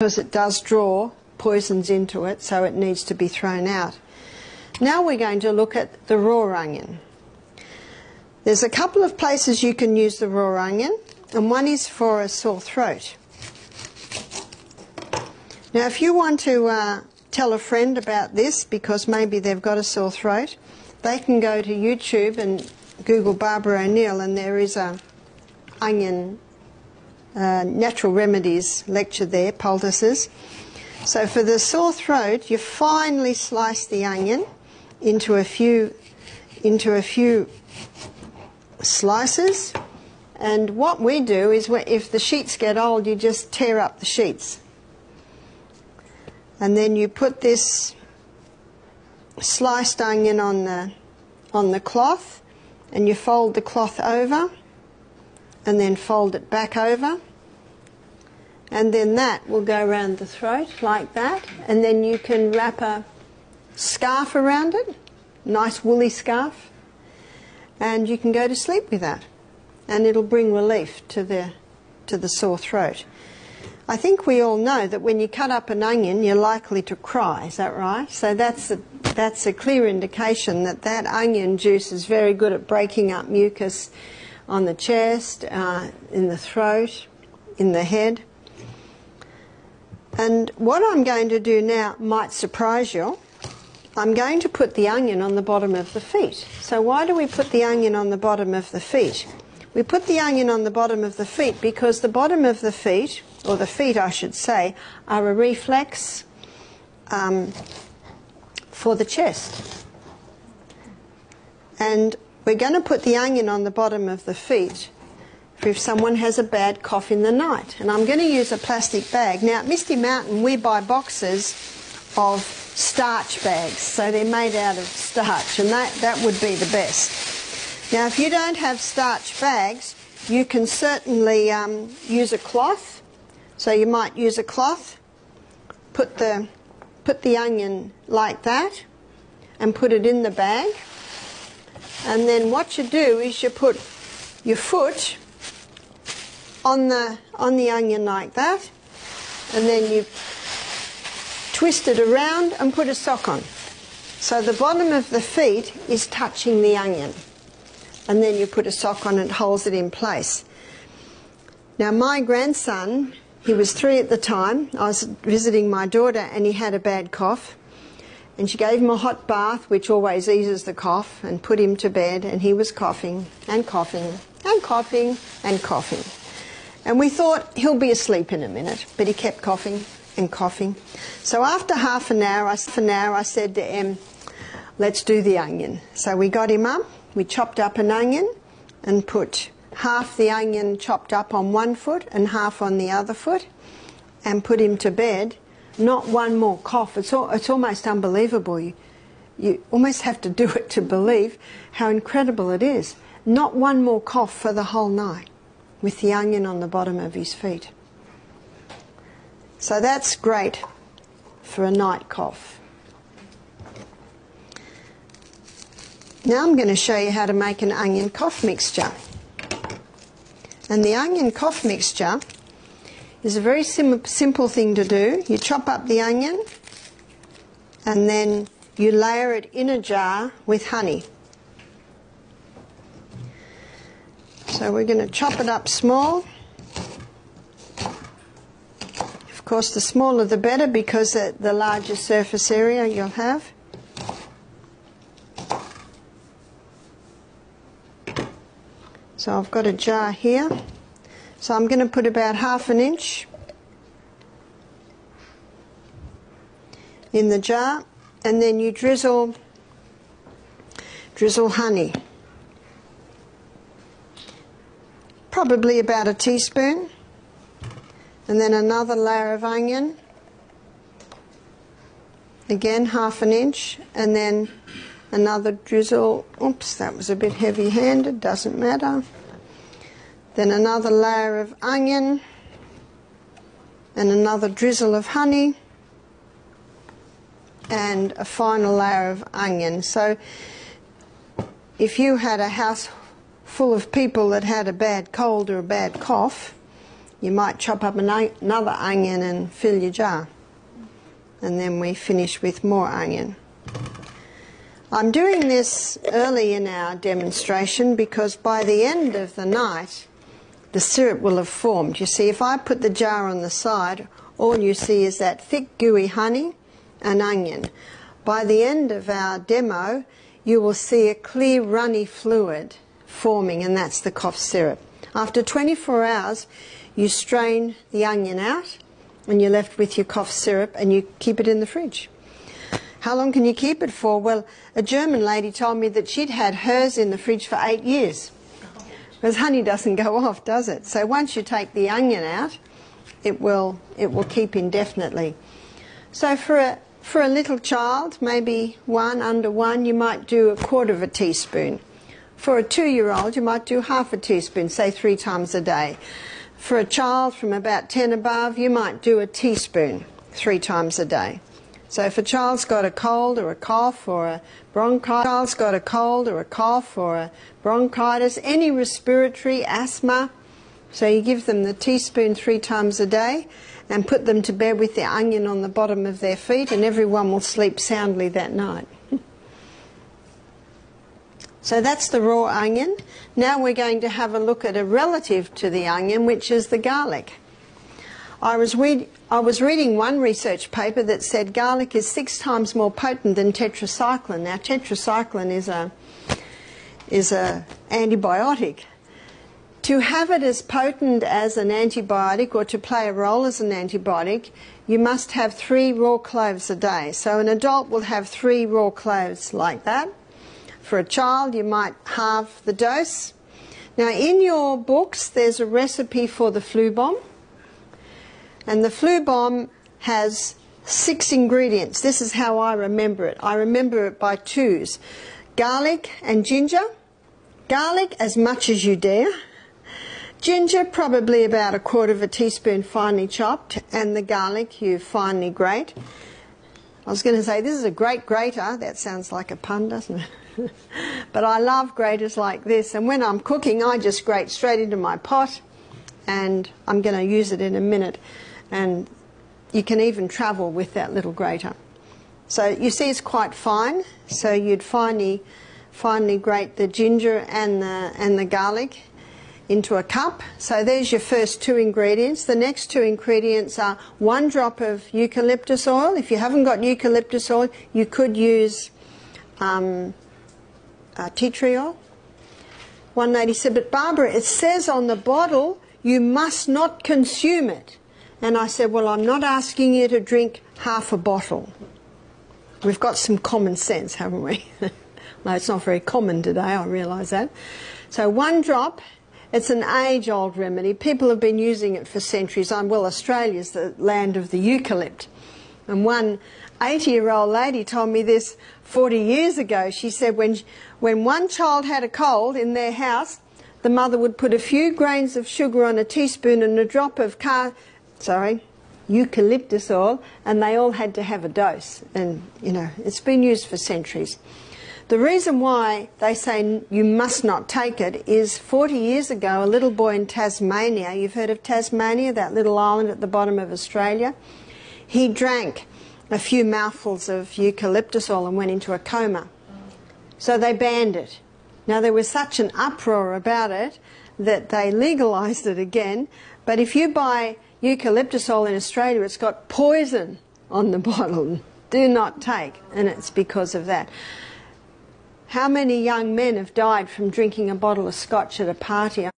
because it does draw poisons into it, so it needs to be thrown out. Now we're going to look at the raw onion. There's a couple of places you can use the raw onion, and one is for a sore throat. Now, if you want to uh, tell a friend about this because maybe they've got a sore throat, they can go to YouTube and Google Barbara O'Neill, and there is a onion uh, natural remedies lecture there, poultices. So for the sore throat, you finely slice the onion into a few into a few slices. And what we do is, if the sheets get old, you just tear up the sheets. And then you put this sliced onion on the on the cloth, and you fold the cloth over, and then fold it back over and then that will go around the throat like that, and then you can wrap a scarf around it, nice woolly scarf, and you can go to sleep with that, and it'll bring relief to the to the sore throat. I think we all know that when you cut up an onion, you're likely to cry. Is that right? So that's a that's a clear indication that that onion juice is very good at breaking up mucus on the chest, uh, in the throat, in the head. And what I'm going to do now might surprise you. I'm going to put the onion on the bottom of the feet. So why do we put the onion on the bottom of the feet? We put the onion on the bottom of the feet because the bottom of the feet, or the feet I should say, are a reflex um, for the chest. And we're going to put the onion on the bottom of the feet if someone has a bad cough in the night. And I'm going to use a plastic bag. Now, at Misty Mountain, we buy boxes of starch bags, so they're made out of starch, and that, that would be the best. Now, if you don't have starch bags, you can certainly um, use a cloth. So you might use a cloth, put the, put the onion like that, and put it in the bag. And then what you do is you put your foot on the on the onion like that, and then you twist it around and put a sock on. So the bottom of the feet is touching the onion, and then you put a sock on and holds it in place. Now my grandson, he was three at the time. I was visiting my daughter, and he had a bad cough. And she gave him a hot bath, which always eases the cough, and put him to bed, and he was coughing and coughing and coughing and coughing. And we thought he'll be asleep in a minute, but he kept coughing and coughing. So after half an hour, half an hour, I said to Em, let's do the onion. So we got him up, we chopped up an onion and put half the onion chopped up on one foot and half on the other foot and put him to bed. Not one more cough. It's, all, it's almost unbelievable. You, you almost have to do it to believe how incredible it is. Not one more cough for the whole night with the onion on the bottom of his feet. So that's great for a night cough. Now I'm going to show you how to make an onion cough mixture. And the onion cough mixture is a very sim simple thing to do. You chop up the onion and then you layer it in a jar with honey. So we're going to chop it up small. Of course, the smaller the better because the larger surface area you'll have. So I've got a jar here. So I'm going to put about half an inch in the jar and then you drizzle drizzle honey. Probably about a teaspoon, and then another layer of onion, again half an inch, and then another drizzle. Oops, that was a bit heavy handed, doesn't matter. Then another layer of onion, and another drizzle of honey, and a final layer of onion. So if you had a house full of people that had a bad cold or a bad cough, you might chop up another onion and fill your jar. And then we finish with more onion. I'm doing this early in our demonstration because by the end of the night, the syrup will have formed. You see, if I put the jar on the side, all you see is that thick, gooey honey and onion. By the end of our demo, you will see a clear, runny fluid forming, and that's the cough syrup. After 24 hours, you strain the onion out, and you're left with your cough syrup, and you keep it in the fridge. How long can you keep it for? Well, a German lady told me that she'd had hers in the fridge for eight years. Because honey doesn't go off, does it? So once you take the onion out, it will, it will keep indefinitely. So for a, for a little child, maybe one, under one, you might do a quarter of a teaspoon. For a two-year-old, you might do half a teaspoon, say three times a day. For a child from about 10 above, you might do a teaspoon three times a day. So if a child's got a cold or a cough or a bronchitis, child's got a cold or a cough or a bronchitis, any respiratory asthma, so you give them the teaspoon three times a day and put them to bed with the onion on the bottom of their feet and everyone will sleep soundly that night. So that's the raw onion. Now we're going to have a look at a relative to the onion, which is the garlic. I was, read, I was reading one research paper that said garlic is six times more potent than tetracycline. Now, tetracycline is a is a antibiotic. To have it as potent as an antibiotic or to play a role as an antibiotic, you must have three raw cloves a day. So an adult will have three raw cloves like that. For a child, you might halve the dose. Now, in your books, there's a recipe for the flu bomb. And the flu bomb has six ingredients. This is how I remember it. I remember it by twos garlic and ginger. Garlic as much as you dare. Ginger, probably about a quarter of a teaspoon finely chopped, and the garlic you finely grate. I was going to say, this is a great grater. That sounds like a pun, doesn't it? but I love graters like this, and when I'm cooking, I just grate straight into my pot, and I'm going to use it in a minute and you can even travel with that little grater. So you see it's quite fine, so you'd finely, finely grate the ginger and the, and the garlic into a cup. So there's your first two ingredients. The next two ingredients are one drop of eucalyptus oil. If you haven't got eucalyptus oil, you could use um, uh, tea tree oil. One lady said, but Barbara, it says on the bottle you must not consume it. And I said, Well, I'm not asking you to drink half a bottle. We've got some common sense, haven't we? no, it's not very common today, I realise that. So, one drop, it's an age old remedy. People have been using it for centuries. I'm, well, Australia's the land of the eucalypt. And one 80 year old lady told me this 40 years ago. She said, when, when one child had a cold in their house, the mother would put a few grains of sugar on a teaspoon and a drop of car sorry, eucalyptus oil, and they all had to have a dose. And, you know, it's been used for centuries. The reason why they say you must not take it is 40 years ago, a little boy in Tasmania, you've heard of Tasmania, that little island at the bottom of Australia, he drank a few mouthfuls of eucalyptus oil and went into a coma. So they banned it. Now, there was such an uproar about it that they legalised it again. But if you buy eucalyptus oil in Australia, it's got poison on the bottle. Do not take, and it's because of that. How many young men have died from drinking a bottle of scotch at a party?